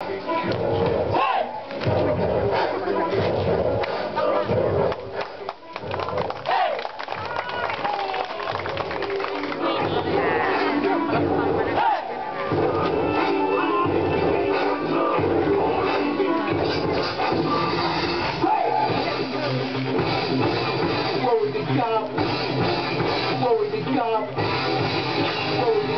Glory to God. Glory to God. Glory to God.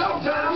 showtime!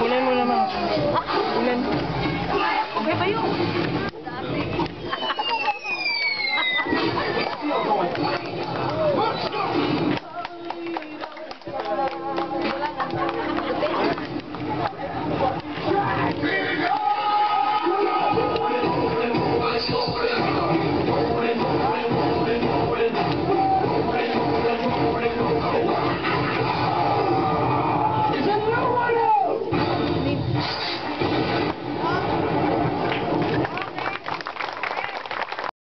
Kunin mo naman. Kunin. Okay ba yun?